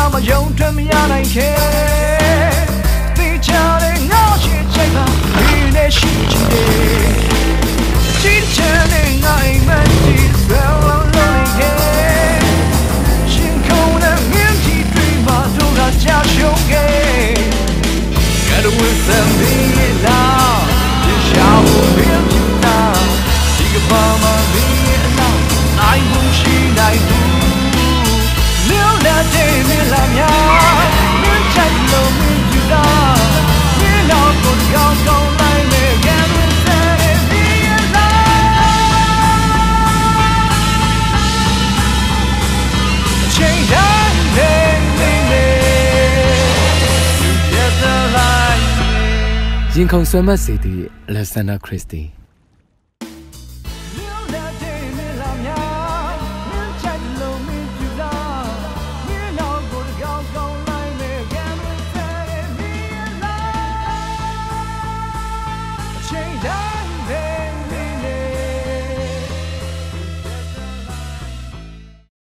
တော့မယုံထွက်မရနိုင်ခဲ့သိချတဲ့ငေါရှိချိန်မှာဒီနေ့ရှိချင်တယ်ချစ်ချင်တဲ့ငါအိမ်မက်ဒီဆယ်လုံးလုံးရဲ့ရှင်ခုံးနဲ့မြင်ကြည့်တွေ့မှာတို့ကကြာရှုံးခဲ့ Get away from me now ဒီရှာဖို့ပြင်းပြတာဒီကဘာမှာ ရင်ခုန်ဆွမ်းမစေသည့်အလက်ဆန်ဒါခရစ်စတီ